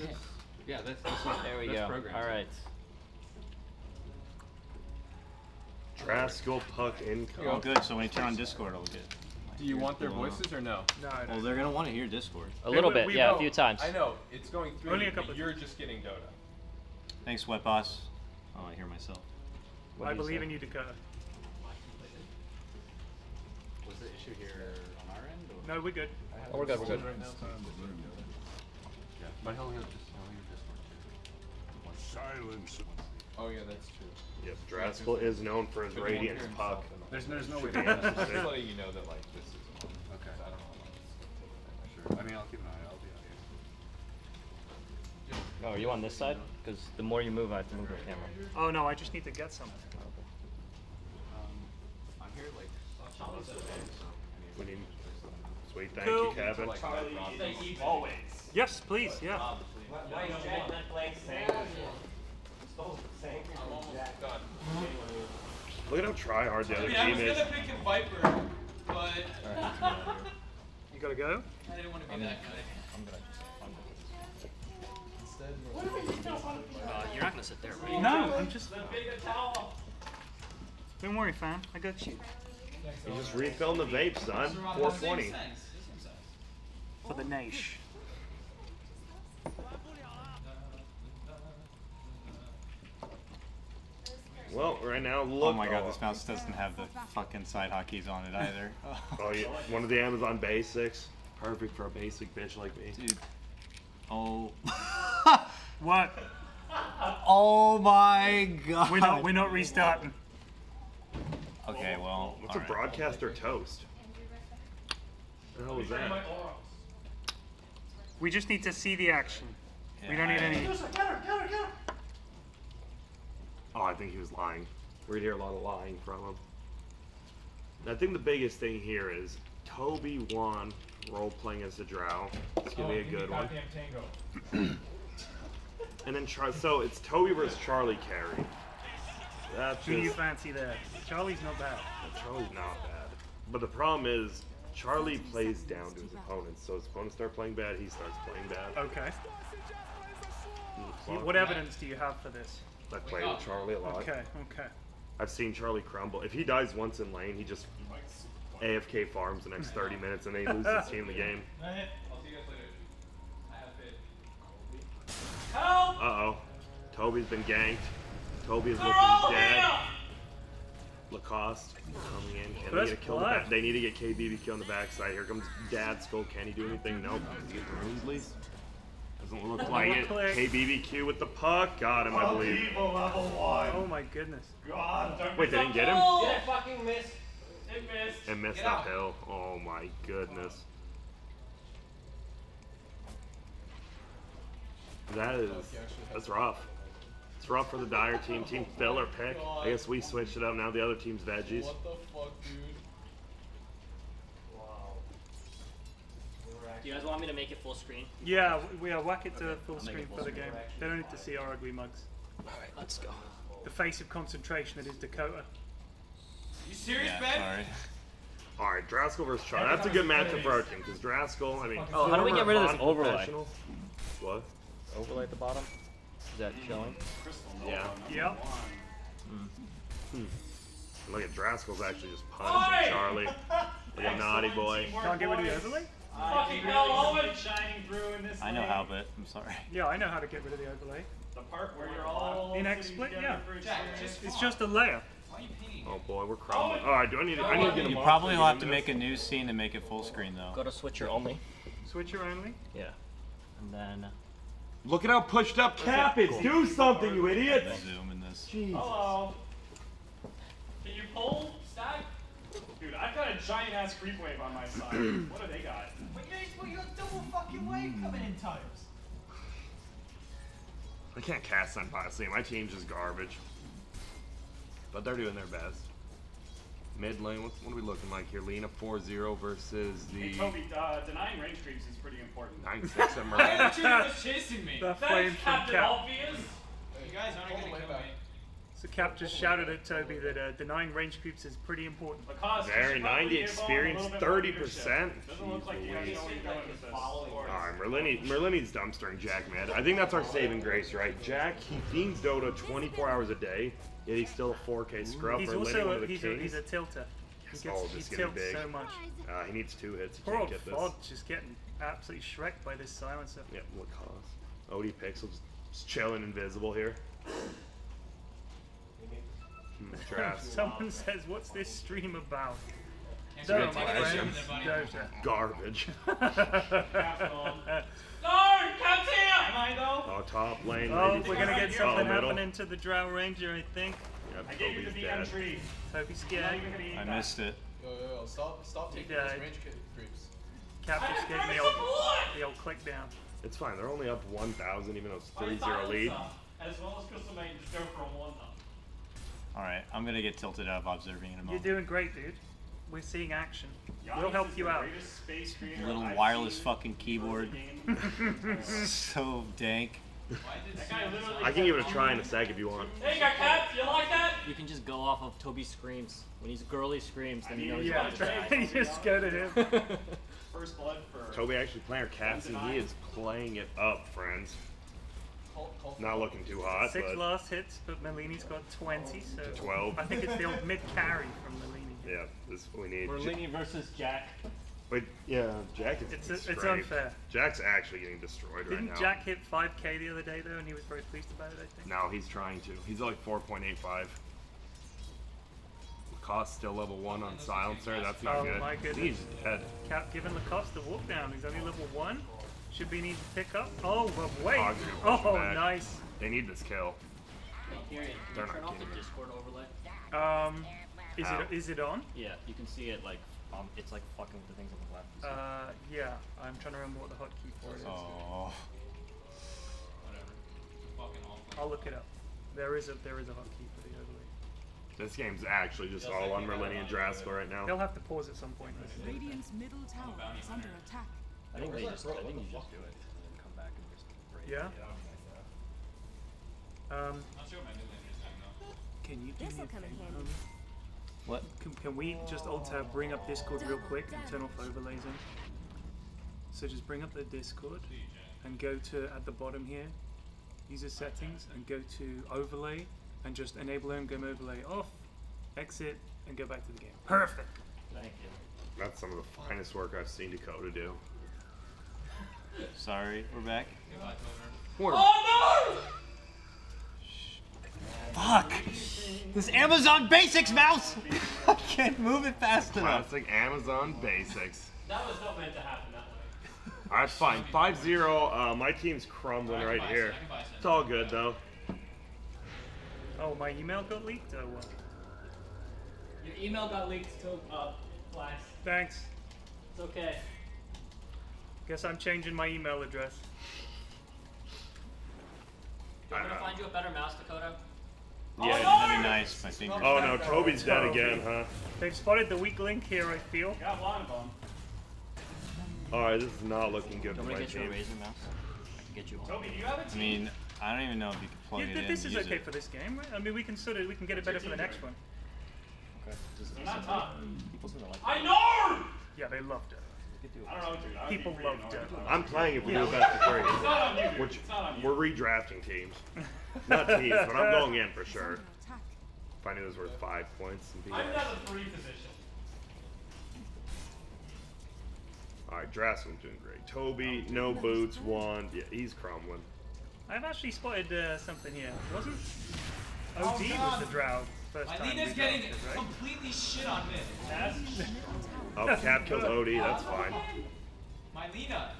this? Yeah, that's, this is, There we that's go. programmed. All right. Draskyl puck income. Oh, good. So when you turn on Discord, it'll get. Do you want their voices or no? No, I Well, don't. they're gonna want to hear Discord. A little bit, yeah, a few times. I know it's going through. Only a couple You're just getting Dota. Thanks, Sweat Boss. Oh, I hear myself. What I do you believe say? in you, Dakota. Was the issue here on our end? Or? No, we're good. Oh, we're good. We're good. Right now, so I'm Yeah, but he'll he'll just he'll hear Discord too. Silence. Oh yeah, that's true. Yep, Draskyl is known for his But he radiance puck. There's, there's no way. To Just letting you know that like this is on. Okay. I don't know. Like, Sure. I mean, I'll keep an eye. I'll be out here. Oh, are you on this side? Because the more you move, I have to move the camera. Oh no, I just need to get some. Um, I'm here like. We need, sweet, thank Cool. you, Kevin. Like, Always. Yes, please. Yeah. Why is Jack not playing Sam? I'm almost done. Look at how try hard the I other mean, I team was is. gonna pick a Viper, but You gotta go. I didn't want to be that guy. I'm gonna just. I'm gonna just. Instead, Uh, you're not gonna sit there, right? No, I'm just. The bigger tower. Don't worry, fam. I got you. You just refilling the vape, son. 420. For the Nash. Well, right now, Oh my god, this mouse doesn't have the fucking side hotkeys on it either. Oh. oh, yeah, one of the Amazon Basics. Perfect for a basic bitch like me. Dude. Oh. What? oh my god. We're not. We're not restarting. Okay, well. What's a alright. broadcaster toast? What the hell was that? We just need to see the action. We don't need Yeah, any. Oh, I think he was lying. We're gonna hear a lot of lying from him. And I think the biggest thing here is Toby won role playing as a drow. It's gonna be a oh, good one. And then Char- so it's Toby versus Charlie Carey. That's Who do you fancy there? Charlie's not bad. Charlie's not bad. But the problem is Charlie plays down to his opponents. So his opponents start playing bad, he starts playing bad. Okay. What evidence do you have for this? I play with Charlie a lot. Okay. Okay. I've seen Charlie crumble. If he dies once in lane, he just AFK farms the next 30 minutes and then he loses his team the game. I'll see you guys later. I have faith. Help! Uh oh. Toby's been ganked. Toby is looking all dead. here! Lacoste coming in. Can they get a kill? The back? They need to get KBBQ on the backside. Here comes Dad Skull. Can he do anything? Nope. Does he get the Roonsley? Doesn't look like it. KBBQ with the puck. Got him, I believe. Oh my goodness. God. Wait, they didn't get him? Yeah, fucking missed. It missed. And missed Get out. uphill. Oh my goodness. That is that's rough. It's rough for the Dire team. Team filler pick. I guess we switched it up. Now the other team's veggies. What the fuck, dude? Wow. Do you guys want me to make it full screen? Yeah, we are whack it to full I'll screen full for the screen. game. They don't need to see our ugly mugs. Alright, let's go. The face of concentration that is Dakota. You serious, Yeah, Ben? sorry. All right, Draskyl versus Charlie. That's a good matchup for our team because Draskyl. I mean, Oh, how do we get rid of this overlay? What? Overlay at the bottom? Is that showing? Yeah. Yep. Hmm. Look at Draskyl's actually just punishing Oi! Charlie. Like a naughty boy. Can't get rid of the overlay? Fucking hell, Owen! shining through in this I know how, but I'm sorry. Yeah, I know how to get rid of the overlay. The part where you're all In sitting XSplit, yeah. Jack, just It's just a layer. Why are you painting? Oh boy, we're crumbling. All right, do I need? To, I need to get him. You probably will have to make a new scene to make it full screen though. Go to switcher only. Switcher only. Yeah. And then Look at how pushed up Cap is. Do something, you idiot. Zoom in this. Hello. Can you pull, stack? Dude, I've got a giant ass creep wave on my side. what do they got? But you well, you got double fucking wave coming in times. I can't cast on Bosley. My team's just garbage. But they're doing their best. Mid lane, what, what are we looking like here? Lina 4-0 versus Hey, the Toby, uh, denying range creeps is pretty important. 9-6 at I Mirage. thought you just chasing me. The That's flame from Captain Cap. Obvious. You guys aren't gonna kill back. me. So Cap just shouted at Toby that uh, denying range creeps is pretty important. Lacoste, you Very 90 give on a experience, little bit more 30%. leadership. Doesn't look like you guys Jeez know where you're going with this. Alright, Merlini, Merlini's dumpstering Jack, man. I think that's our saving grace, right? Jack, he fiends Dota 24 hours a day, yet he's still a 4K scrub. He's Merlini, also one a, of the he's, a, kings. he's a tilter. He gets oh, he this is tilts big. so much. Uh, he needs two hits. Poor can't old get this. Fod just getting absolutely shreked by this silencer. Yep, what Lacoste. ODPixel just, just chilling invisible here. Hmm, Someone says, "What's this stream about?" Can't Dota, take my it easy friend. with it, buddy. Dota. Garbage. No, Cap's here! Am I though? Oh, top lane. Oh, we're gonna get Oh, something middle. happening to the Drow Ranger, I think. Yep, I gave you the Toby's VM dead. tree. Toby's scared. even gonna eat I missed it. Yo, yo, yo, stop, stop taking those died. range ki- creeps. Cap just gave me the old, the old click down. It's fine. They're only up 1,000, even though it's My 3-0 lead. As well as Crystal Maiden, just go for a one up. Alright, I'm gonna get tilted out of observing in a moment. You're doing great, dude. We're seeing action. Yannis We'll help you out. space Little I've wireless fucking keyboard. so dank. Why did That guy literally I can give it a try in a sec if you want. There you go, Cap. You like that? You can just go off of Toby's screams. When he's girly screams, then you know he's Yeah, about to die. you just go to him. First blood for. Toby actually playing our cats, and he is playing it up, friends. Call, call for Not looking too hot, Six but last hits, but Merlini's got 20, so. 12. I think it's the old mid carry from Merlini. Yeah, this we need. Merlini versus Jack. Wait, yeah, Jack is. It's, getting it's unfair. Jack's actually getting destroyed right Didn't now. Jack hit 5k the other day, though, and he was very pleased about it, I think? No, he's trying to. He's like 4.85. Cost still level one on silencer. That's not Oh good. my goodness. He's dead. Cap giving Lacoste the walk down. He's only level 1. Should be need to pick up. Oh, but wait. Oh, he's gonna push him back. nice. They need this kill. Here, you They're turn not off the. Discord overlay. Um, is Ow. it is it on? Yeah, you can see it like um, it's like fucking with the things on the left. and. Uh, yeah. I'm trying to remember what the hotkey for it is. Oh. Whatever. Fucking awful. I'll look it up. There is a there is a hotkey for the overlay. This game's actually just all on Merlini and Draskyl right now. They'll have to pause at some point. Radiant's middle tower is under attack. I think they where's just that I think What you just do it and then come back and just break. Yeah. Um, Not sure what my new language is now. can you do This'll me a come in handy. What? Can, can we just alt tab bring up Discord real quick and turn off overlays in? So just bring up the Discord and go to at the bottom here, user settings, and go to overlay and just enable game overlay off, exit, and go back to the game. Perfect. Thank you. That's some of the finest work I've seen Dakota do. Sorry, we're back. Goodbye, Toner. We're Oh Fuck! This Amazon Basics mouse! I can't move it fast enough. classic Amazon basics. That was not meant to happen that way. Alright, fine. 5-0. Uh, my team's crumbling right here. It's all good though. Oh, my email got leaked. Oh well. Your email got leaked to uh, Flash. Thanks. It's okay. Guess I'm changing my email address. Do You want me to find you a better mouse, Dakota? Yeah. Oh, That'd be nice, my finger. Oh no, Toby's dead Toby. again, huh? They've spotted the weak link here. I feel. Got one of them. Alright, this is not looking good Do for you want me to get you a team. Razer mouse? I can get you one. Toby, do you have a I team? mean, I don't even know if you can plug Yeah, it in. this is okay it. for this game, right? I mean, we can sort of we can get it better for the next one. Okay. Just, They're not tough. People seem to like I know! Yeah, they loved it. We could do I don't know, dude. I would be People pretty love annoyed Dead. if I was- I'm playing if we do a best of three. It's not on you, dude. We're, It's not on you. we're redrafting teams. Not teams, but I'm going in for sure. If I knew this was worth five points. And be I'm like, not a three position. Alright, Draskyl's doing great. Toby, no boots, one. Yeah, he's crumbling. I've actually spotted uh, something here. Wasn't OD Oh, was the drow first My time lead is getting drafted, right? completely shit on mid. That's Oh, Cap kills Odie, that's fine. My Lina.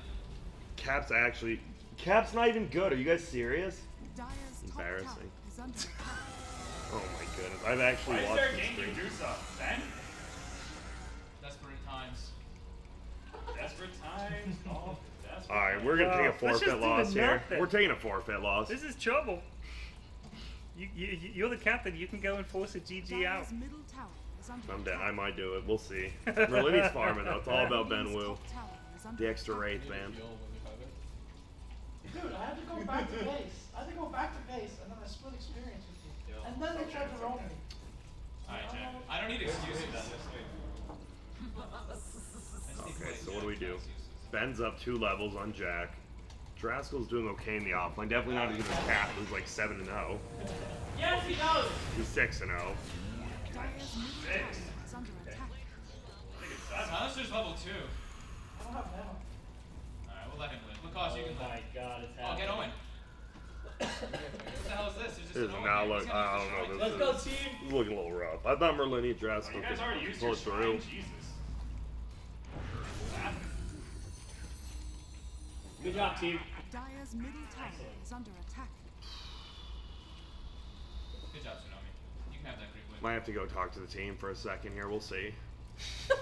Cap's actually. Cap's not even good. Are you guys serious? Embarrassing. tower is under attack. Oh my goodness. I've actually Why is watched there a this game stream. you do so? Ben? Desperate times. Desperate times. Oh, Alright, we're gonna Wow, take a let's forfeit loss here. nothing. We're taking a forfeit loss. This is trouble. You, you, you're the captain. You can go and force a GG out. Dire's middle tower is under I'm down. I might do it. We'll see. Merlini's farming though. It's all about Ben Radiant's Wu. top tower is under The extra attack. wraith, man. Heal have. Dude, I had to go back to base. I had to go back to base, and then I split experience with you. Yo. And then they tried to roll me. Alright, Jack. I don't need excuses. on this Okay, so what do we do? Ben's up two levels on Jack. Draskyl's doing okay in the offline. Definitely not as good as Cat, who's like 7 and 0. Yes, he does. He's 6 and oh. 0. Dire's middle tower is under. Silencer's level 2. I don't have ammo. Alright, we'll let him win. Lacoste, you can Oh my god, it's Oh, happening. get Owen. what the hell is this? It's just This is an Owen now look, He's gonna I don't know, this Let's go, is team. this is looking a little rough. I thought Merlini Draskyl You guys could already used pull your it through. shrine. Jesus. Good job, team. Dire's middle tower is under attack. Good job, Tsunami. You can have that creep win. Might have to go talk to the team for a second here. We'll see.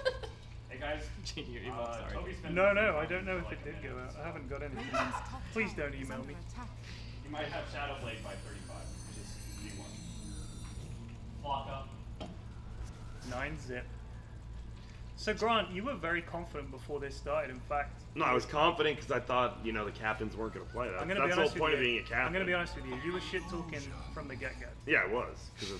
Hey guys. Your Uh, email's already- Toby's No, no, I don't know if like it did go out. I haven't got anything. Radiant's top Please don't email me. attack. You might have Shadow Blade by 35, which is D1. Lock up. Nine zip. So Grant, you were very confident before this started. In fact, No, I was confident because I thought, you know, the captains weren't going to play that. I'm gonna That's be the honest whole point with of you. being a captain. I'm gonna be honest with you. You were shit talking from the get go. Yeah, I was. Because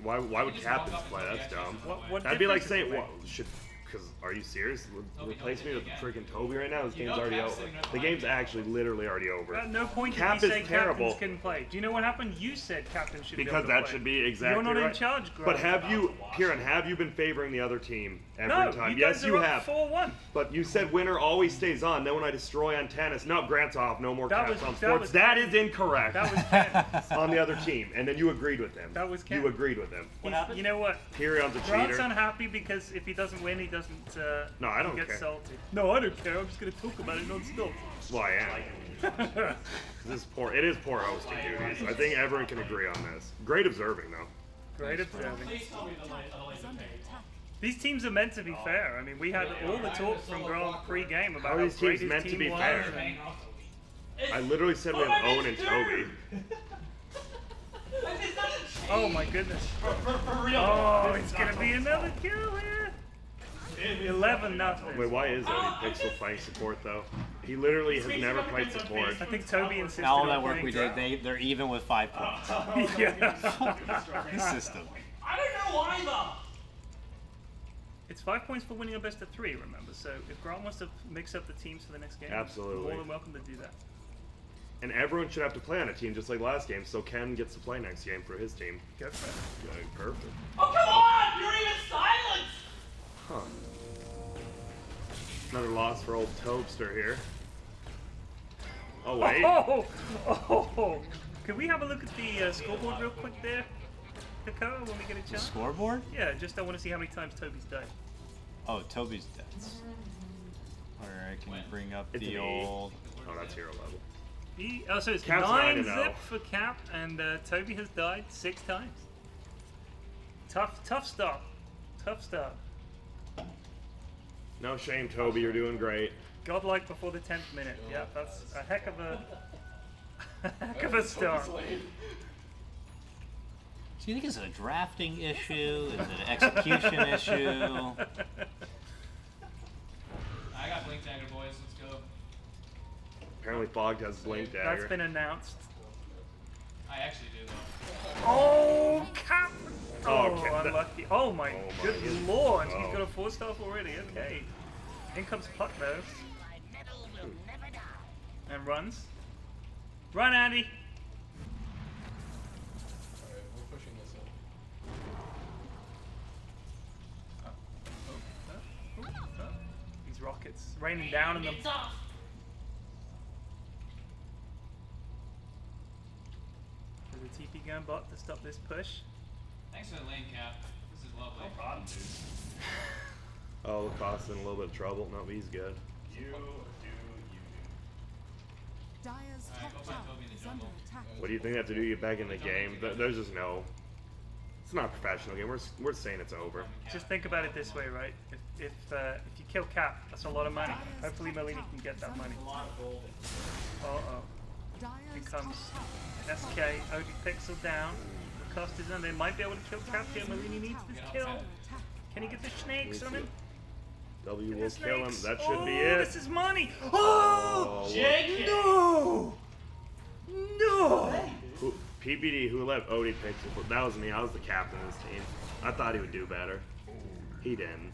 why, why would You captains play? That's dumb. What, what That'd be like saying, does it what, make? should, because are you serious? Re- Toby, replace me with freaking Toby right now? This You game's already Cap's over. right The game's actually literally already over. At no point Cap did you is say terrible. captains couldn't play. Do you know what happened? You said captains should be Because able that play. should be exactly You're not right. in charge, Grant. But have you, Kieran, have you been favoring the other team every no, time? you yes, guys you are have. up four one. But you said winner always stays on. Then when I destroy on tennis, no, Grant's off. No more That caps was- on that sports. was- that is incorrect. That was Ken. on the other team, and then you agreed with them. That was Ken. You agreed with them. He's- You know what? Kieran's a cheater. Grant's unhappy because if he doesn't win, he doesn't. Uh, No, I don't he gets care. salty. No, I don't care. I'm just gonna talk about it non-stop. Well, I am. This is poor. It is poor hosting duties. I think everyone can agree on this. Great observing though. Great observing. Please tell me the light, the light Is under attack. These teams are meant to be fair. I mean, we had all the talk from Grant pre-game about How are how these great teams his meant to be fair? and- I literally said we have Owen and Toby. This doesn't change. Oh my goodness. For, for, for real. Oh, This it's gonna be another kill here. Eleven nothing. Wait, why is ODPixel just- playing support though? He literally has never played support. I think Toby insisted All on that work we did, they they're even with five oh. points. yeah. This system. I don't know why though. It's five points for winning a best of three, remember? So if Grant wants to mix up the teams for the next game, Absolutely. more than welcome to do that. And everyone should have to play on a team just like last game, so Ken gets to play next game for his team. Go for it. Okay, perfect. Oh come on! You're even silent. Huh. Another loss for old Tobster here. Oh wait. Oh, oh, oh. Can we have a look at the uh, scoreboard real quick there, Dakota, when we get a The chance? scoreboard? Yeah, just I want to see how many times Toby's died. Oh, Toby's deaths. Alright, can you bring up It's the an E. old. Oh, that's hero level. He, oh, so it's Cap's 9 zip for Cap, and uh, Toby has died six times. Tough, tough start. Tough start. No shame, Toby. You're doing great. Godlike before the tenth minute. Yeah, that's a heck of a, a heck of a start. Do you think it's a drafting issue? Is it an execution issue? I got Blink Dagger, boys. Let's go. Apparently, Fogged has Blink Dagger. That's been announced. I actually do, though. Oh, Cap! Oh, Oh, unlucky. Oh my, Oh my good goodness. lord, Oh. he's got a four star already. Okay. In comes Puck though. And runs. Run, Andy! Alright, we're pushing this in. These rockets raining down on them. It's off. There's a TP gun bot to stop this push. Thanks for the lane cap. This is lovely. No problem, dude. Oh, Lacoste in a little bit of trouble. No, he's good. You do you. Dire's Alright, top go find tower Toby in the under attack. What do you think they have to do to get back in the game? There's just no. It's not a professional game. We're, we're saying it's over. Just think about it this way, right? If if, uh, if you kill Cap, that's a lot of money. Hopefully Merlini can get that money. A lot of gold. Uh oh. Dire's comes SK, OG Pixel down. The cost is on. They might be able to kill Cap here. Merlini needs this kill. is under attack. Can he get the snakes on him? W will kill him. That should oh, be it. This is money. Oh! Oh, JK. No! No! Who- PPD, who let Odie pick it? That was me. I was the captain of this team. I thought he would do better. He didn't.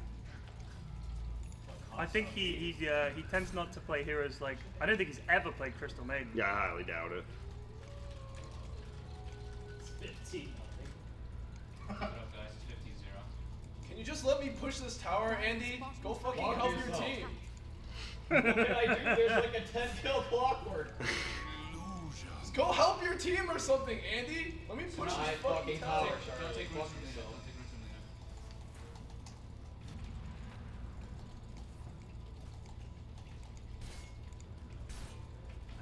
I think he he uh, he tends not to play heroes like I don't think he's ever played Crystal Maiden. Yeah, I highly doubt it. Guys? It's 50-0. Can you just let me push this tower, Andy? Go fucking Block help your team. What can I do? There's like a 10 kill clockwork. Just go help your team or something, Andy. Let me push I this fucking fucking tower. tower. Don't take roots from the Don't take roots from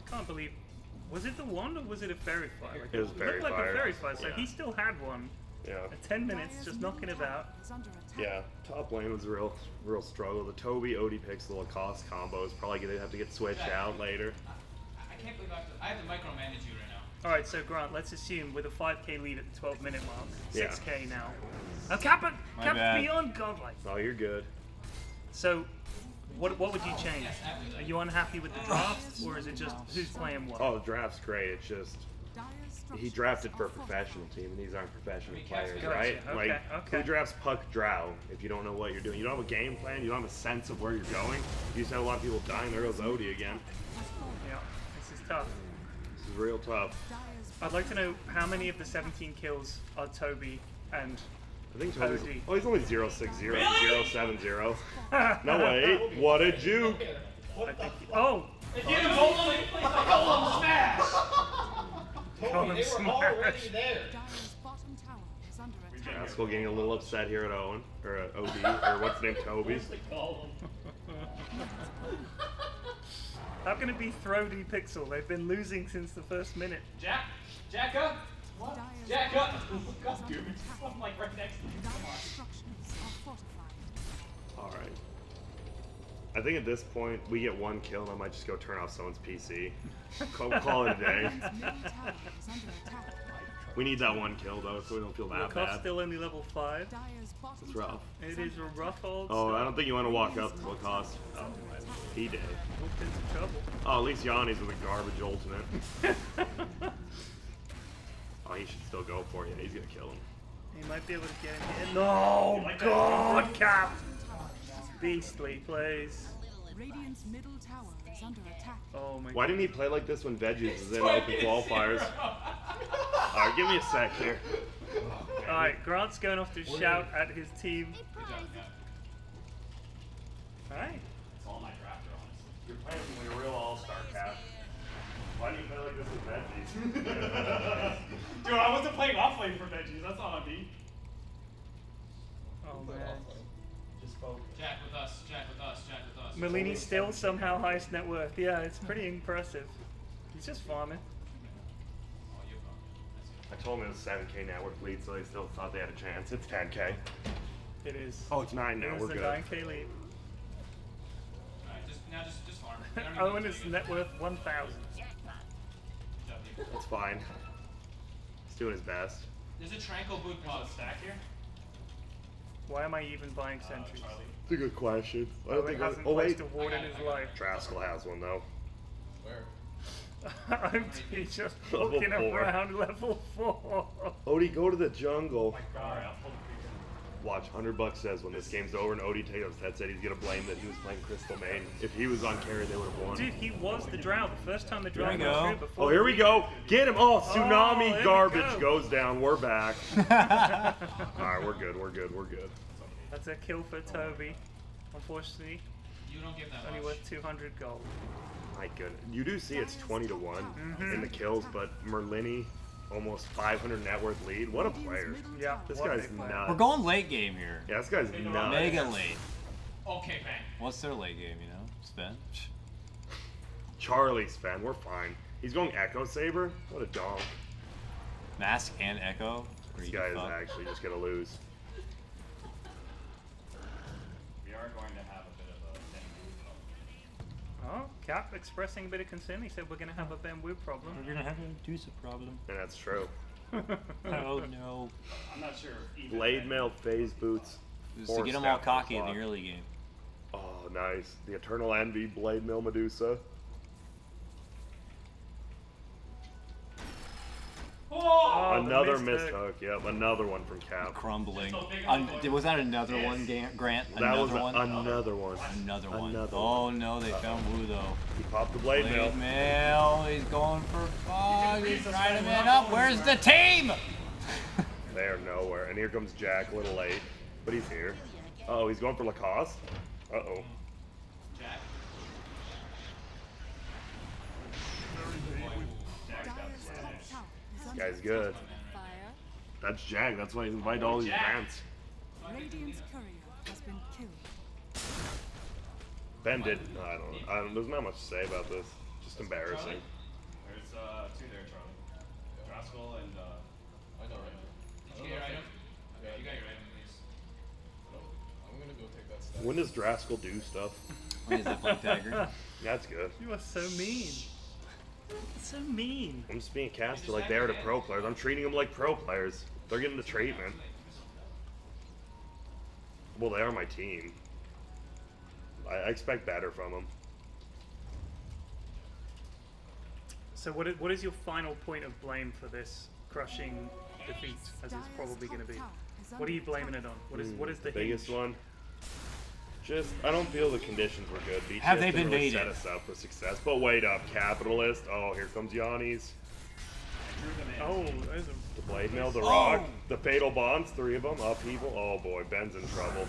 I can't believe. Was it the one or was it a faerie fire? Like, It was looked like a faerie fire, fire, so yeah. he still had one. Yeah. At 10 minutes, just knocking about. Yeah, top lane was a real, real struggle. The Toby Odie picks the Lacoste combo is probably gonna have to get switched out later. I, I can't believe I have to, I have to micromanage you right now. Alright, so Grant, let's assume with a 5k lead at the 12 minute mark, 6k now. Oh, Kappa! My Kappa's bad. beyond godlike. Oh, you're good. So, what, what would you change? Are you unhappy with the uh, draft, or is it just who's playing what? Oh, the draft's great. It's just he drafted for a professional team, and these aren't professional players, Gotcha, right? okay, like, okay. who drafts Puck Drow if you don't know what you're doing? You don't have a game plan. You don't have a sense of where you're going. You just have a lot of people dying. There goes Odie again. Yeah, this is tough. This is real tough. I'd like to know how many of the 17 kills are Toby and I think Toby's. Odie. Oh, he's only 060, 070. No way. What a juke. I think. Oh! If you only play the Golem Smash! Golem Toby, they were already there. Rascal getting a little upset here at Owen or at OD or what's his name, Toby. How can it be Thrody Pixel? They've been losing since the first minute. Jack? Jack up? What? Jack up! God, dude. I'm like right next to you. Come on. All right. I think at this point we get one kill and I might just go turn off someone's PC. Call, call it a day. We need that one kill though, so we don't feel that Lacoste's bad. still only level 5. It's rough. It is a rough old Oh, I don't think you want to walk up to Lacoste. Oh, he did. Walked into trouble. Oh, at least Yanni's with a garbage ultimate. oh, he should still go for it. Yeah, he's gonna kill him. He might be able to get him here. No! God, Cap! Beastly plays. Radiant's middle tower is under attack. Oh my Why didn't he play like this when Veggies was in open qualifiers? Alright, give me a sec here. Alright, Grant's going off to shout at his team. Alright. It's all my drafter, honestly. You're playing with a real all-star cap. Why do you play like this with Veggies? Dude, I wasn't playing off lane for veggies. That's not on me. Oh man. Just focus. Jack with us, Jack with us, Jack with us. Merlini's still somehow highest net worth. Yeah, it's pretty impressive. He's just farming. Oh, you're fine. I told him it was 7k network lead, so they still thought they had a chance. It's 10k. It is. Oh, it's 9 now. It is We're the good. 9k lead. Alright, just, now just, just farm. You don't even Owen is net worth 1,000. Good job, dude. It's fine. He's doing his best. There's a Tranquil boot pause. Stack here? Why am I even buying sentries? Uh, Charlie. It's a good question. I don't Owen think. hasn't Oh wait, placed a ward in his life. Draskyl has one though. Where? I'm just Level walking four. around level 4. Odie, go to the jungle. Oh Alright, I'll pull the creeper. Watch, 100 bucks says when this game's over and Odie takes his head said he's gonna blame that he was playing Crystal Main. If he was on carry, they would have won. Dude, he was the drow the first time the drow Here we went go. through before. Oh, here we go. Get him. Oh, Oh, tsunami there we garbage go. goes down. We're back. All right, we're good. We're good. We're good. That's a kill for Toby. Unfortunately, You don't give that only much. worth 200 gold. My goodness. You do see it's 20 to 1 Mm-hmm. in the kills, but Merlini, almost 500 net worth lead. What a player. Yeah, This guy's player. nuts. We're going late game here. Yeah, this guy's nuts. Mega late. Okay, bang. What's their late game, you know? Sven? Charlie Sven, we're fine. He's going Echo Saber? What a donk. Mask and Echo? This guy is fuck. actually just gonna lose. We are going to Oh, Cap expressing a bit of concern. He said we're going to have a Ben Wu problem. We're gonna have a Dusa problem. And that's true. Oh no. I'm not sure Blade mail, phase boots. Just to get them all cocky in the early game. Oh, nice. The Eternal Envy, Blade Mail Medusa. Oh! another missed missed hook. hook. Yep, another one from Cap. Crumbling. So big Un- on the was that another one, Ga- Grant? That another was one. another one. Another one. Another oh no, they found Wu though. He popped the blade mail. Blade mail. He's going for fog. He's trying to man up. Where's the team? They're nowhere. And here comes Jack, a little late, but he's here. Uh oh, he's going for Lacoste. Uh oh. Guy's good. That's Jack. That's why he's invited all these Jack. Radiant's courier has been killed. Ben did. I don't. I don't. There's not much to say about this. Just embarrassing. There's uh, two there, Charlie. Draskyl and uh, I know, right? Did you get your item? Okay, you got your item, please. I'm gonna go take that step. When does Draskyl do stuff? When is that Blink Dagger? That's good. You are so mean. So mean. I'm just being casted like they are to pro players. I'm treating them like pro players. They're getting the treatment. Well, they are my team. I, I expect better from them. So what is, what is your final point of blame for this crushing defeat, as it's probably going to be? What are you blaming it on? What is what is the, biggest hinge? one? Just, I don't feel the conditions were good. BTS Have they didn't been really set us up for success. But wait up, capitalist. Oh, here comes Yanni's. Oh, oh. The blade mail, the Oh! rock, the fatal bonds, three of them, upheaval. Oh boy, Ben's in trouble.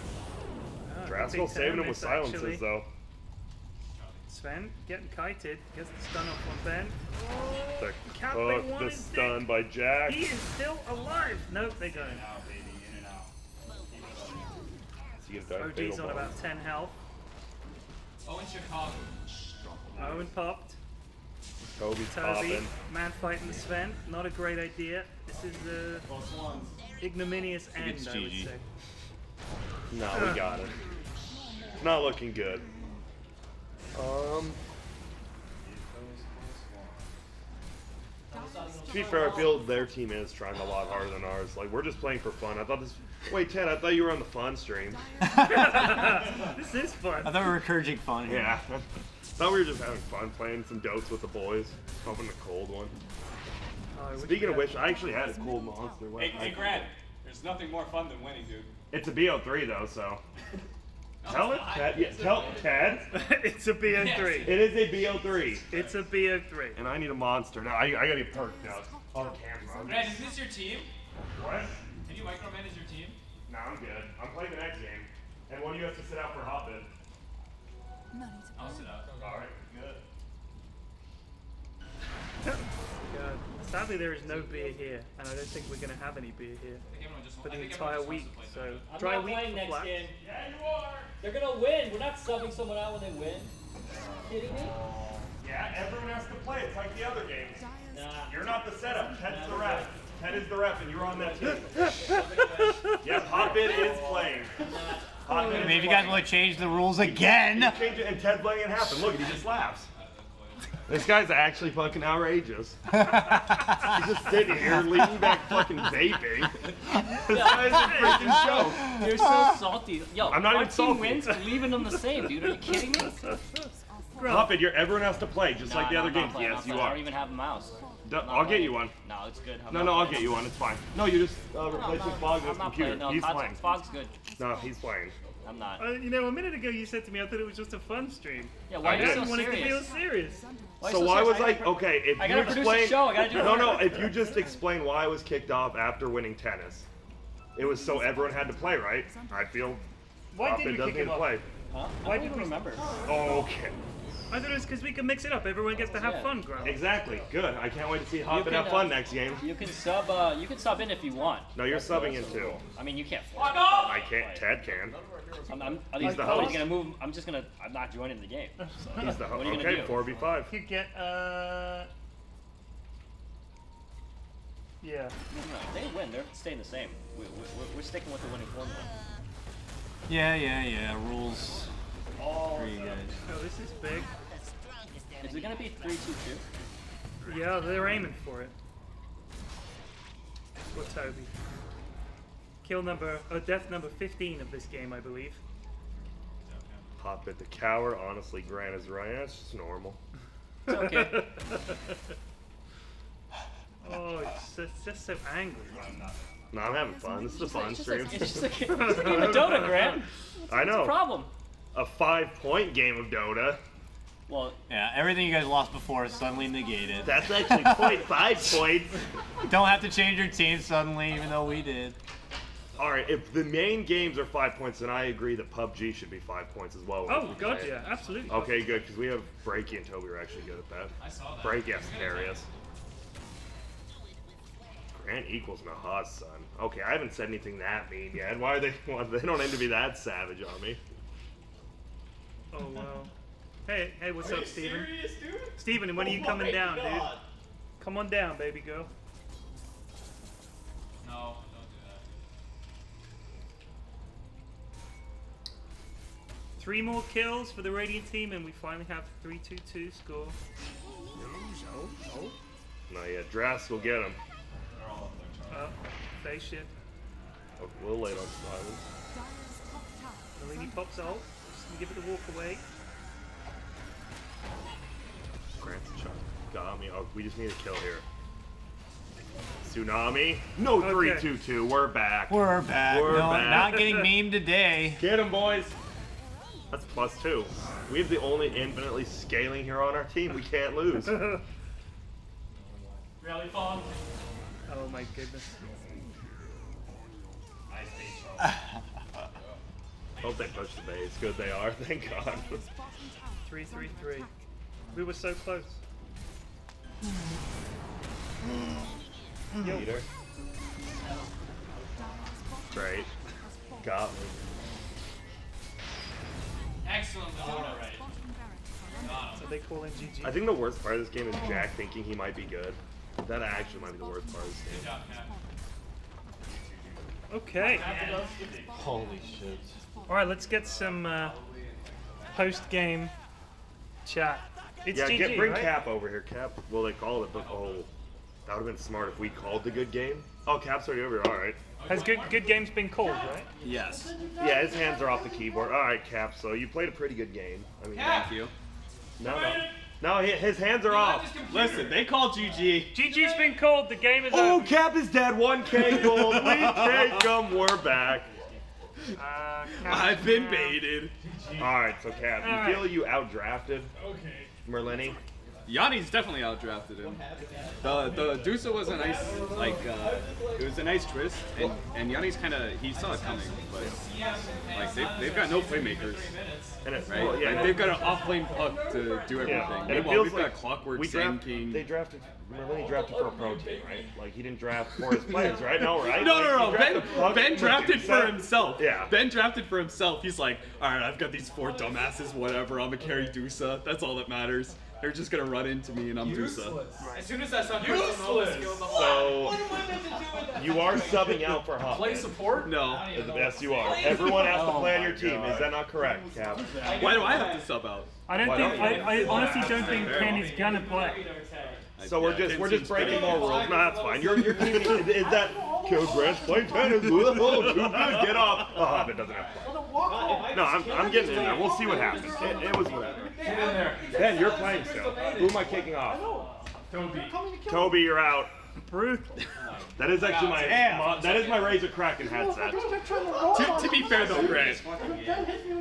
Ah, Draskyl saving him with this, actually. silences though. Sven getting kited, gets the stun off on Ben. The Oh, Cap, they the stun Dick. by Jack. He is still alive. Nope, they go. Out, baby, in and out. That OG's on bond. about 10 health. Oh, in Chicago. Owen popped. Toby's Toby, popping. man fighting the Sven. Not a great idea. This is a ignominious end, it's I would say. No, we got it. Not looking good. Um, to be fair, I feel their team is trying a lot harder than ours. Like we're just playing for fun. I thought this. Wait, Ted, I thought you were on the fun stream. This is fun. I thought we were encouraging fun here. Yeah. thought we were just having fun playing some dotes with the boys. Pumping the cold one. Oh, I wish Speaking of which, I actually had a cool monster. What- Hey, hey, Grant. There's nothing more fun than winning, dude. It's a BO3 though, so. Tell it, Ted. Yeah, tell Ted. it's a BO3. It is a BO3. It's a BO3. And I need a monster. Now I, I gotta get perked now. On camera. Grant, is this your team? What? Can you micromanage your team? No, I'm good. I'm playing the next game. And one of you has to sit out for hot bid. No need to I'll sit out. Alright, good. God. Sadly, there is no beer here, and I don't think we're going to have any beer here I think everyone just for the entire week. So wants I'm dry not week playing next Flax. game. Yeah, you are. They're gonna win. We're not subbing someone out when they win. kidding me? Yeah, everyone has to play. It's like the other games. Nah. You're not the setup. Ted's the ref. Ted is the ref, and you're on that team. yep, hot bid is playing. Hot bid I mean, is you guys want to change the rules again, Change it, and Ted's letting it happen. Look, he just laughs. This guy's actually fucking outrageous. He's just sitting here, leaning back, fucking vaping. This guy's a freaking joke. You're so salty. Yo, I'm not our even team salty. wins, leaving them the same, dude. Are you kidding me? Hoppin, you're everyone has to play, just like the Nah, other games. Yes, I'm you not playing. I don't even have a mouse. Duh, I'm not I'll get you one. No, it's good. I'm No, not no, I'll playing. get you one. It's fine. No, you just uh, No, I'm replace not- with Fog with I'm not computer. playing. No, he's Fog's, playing. Fog's good. No, he's playing. I'm not. Uh, you know, a minute ago you said to me, I thought it was just a fun stream. Yeah, why I are you didn't so want it to feel serious? serious. Why So you why serious? was I I okay? If I you gotta produce a explain, show, I gotta do no, no. If you just explain why I was kicked off after winning tennis, it was so everyone had to play, right? I feel Why Hoppin did we doesn't kick him to off? play. Huh? Why I did don't we- even remember. Okay, I thought it was because we can mix it up. Everyone gets to have Yeah. fun, Grant. exactly. Good. I can't wait to see Hop can, and have uh, fun next game. You can sub. Uh, you can sub in if you want. No, you're subbing in too. I mean, you can't. Force I can't. Ted can. I'm, I'm, are He's the codes host. gonna move? I'm just gonna. I'm not joining the game. So, He's the what are you host. gonna Okay, do? four v five. You get, uh. Yeah. No, they win. They're staying the same. We, we, we're, we're sticking with the winning formula. yeah, yeah, yeah. Rules for you guys. Oh, this is big. Is it gonna be three two two? Yeah, they're aiming for it. For Toby. Kill number, uh, death number 15 of this game, I believe. Pop at the cower. Honestly, Grant is right. That's just normal. It's okay. Oh, it's just, just so angry. No, I'm having fun. This is a fun stream. It's just like, it's a game of Dota, Grant. I know. Problem. A five point game of Dota. Well, Yeah, everything you guys lost before is suddenly negated. That's actually point five points. Don't have to change your team suddenly, even though we did. All right, if the main games are five points, then I agree that PUBG should be five points as well. Oh god, yeah, absolutely. Okay, good, because we have Breaky and Toby are actually good at that. I saw that. Breaky has Darius. Grant equals Nahas, son. Okay, I haven't said anything that mean yet. Why are they? Why, they don't need to be that savage on me. Oh wow. Hey, hey, what's Are up, you Steven? serious, dude? Steven, when are you Oh coming my down, dude? Come on down, baby girl. No, don't do that. Three more kills for the Radiant team, and we finally have 3-2-2 score. No, yeah, Dras will get him. They're all up there, Charlie. Uh, phase shift. Oh, we'll lay it on silence. Nalini pops ult. Just gonna give it a walk away. Grant's a shot. Got me. Oh, we just need a kill here. Tsunami. No Okay. 3 2 2. We're back. We're back. We're no, back. not getting memed today. Get him, boys. That's plus two. We have the only infinitely scaling hero on our team. We can't lose. Really fun. Oh my goodness. Hope they push the base. Good they are. Thank God. 3-3-3. We were so close. Yo. Peter. Great. Got me. Excellent Dota right. So they call in GG. I think the worst part of this game is Jack thinking he might be good. That actually might be the worst part of this game. job, Cap. Okay. Holy shit. All right, let's get some uh, post-game chat. It's yeah, GG, get bring right? Cap over here. Cap. Well, they called it, but oh, that would have been smart if we called the good game. Oh, Cap's already over here. All right. Has good good games been called, right? Yes. Yeah, his hands are off the keyboard. All right, Cap. So you played a pretty good game. I mean, Cap! you. no, no, no. His hands are off. Listen, they called GG. GG's been called. The game is Oh, over. Cap is dead. 1K gold. We take him. We're back. Uh, I've been baited. All right, so Cap, you feel you outdrafted Okay. Merlini? Yanni's definitely outdrafted him. The the Dusa was a nice like uh, it was a nice twist, and and Yanni's kind of he saw it coming, but like they they've got no playmakers, And right? well, yeah, Like, they've got an off lane puck to do everything. yeah. And it Meanwhile, feels we've like got Clockwork, we draft, King. They drafted Merlini drafted for a pro team, right? Like he didn't draft for his players, right? No, right? No, no, no. Ben, ben drafted for himself. Yeah. Ben drafted for himself. He's like, all right, I've got these four dumbasses, whatever. I'm gonna carry Dusa. That's all that matters. They're just gonna run into me, and I'm Dusa. Useless. As soon as I saw Useless. skill in the So you are subbing out for Huff. play support. No. Yes, you are. Everyone has to oh play on your team. Is that not correct, Cap? Why do I have to sub out? I don't Why think. don't I, I honestly don't think Ken is gonna play. So we're just we're just breaking better. more rules. No, that's fine. Your your team is, is that Kill Grants playing tennis? Whoa, too good. Get off. Oh, Hobbit doesn't have to play. No, I'm, I'm getting in there. We'll see what happens. It, it was whatever. Ben, you're playing still. Who am I kicking off? Toby. Toby, you're out. Brutal. That is actually my, my that is my Razer Kraken headset. To, to be fair though, Grant,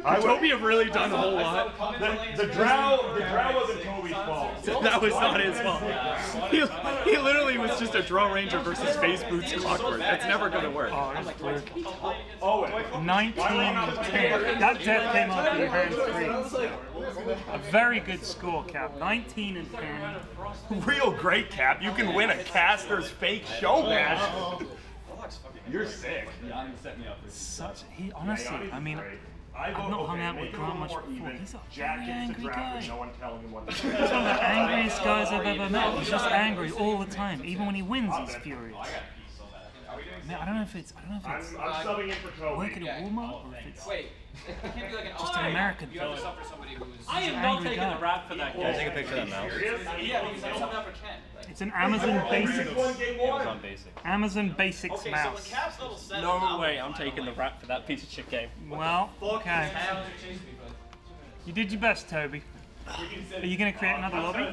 I would, Toby have really done a whole lot. the, the drow the drow wasn't Toby's fault. That was not his fault. He, he literally was just a drow ranger versus phase boots clockwork. That's never gonna work. Oh, it was brutal. Oh, wait. 19 10. That death came after your hand three. A very good score, Cap. 19 and 10. real great cap. You can win a caster's fake show match. You're sick. Such he honestly, I mean, I've not hung out with Grant much before. He's a Jack very gets angry draft with guy. no one telling him what to He's one of the angriest guys I've ever met. He's just angry all the time. Even when he wins, he's furious. I, I don't know if it's I don't know if it's I'm subbing in for work Toby. at Walmart or if it's Wait, it can't be like an just an American You have to thing. sub for somebody who's. I am not taking guy. the rap for that guy. Take a picture of that mouse. Yeah, because I'm subbing for Ken. Like, It's an Amazon Basics One game one. on basic. Amazon Basics okay, so when mouse. Cap's level 7. No way, I'm taking the rap for that piece of shit game. Well, okay. You did your best, Toby. Are you gonna create another lobby?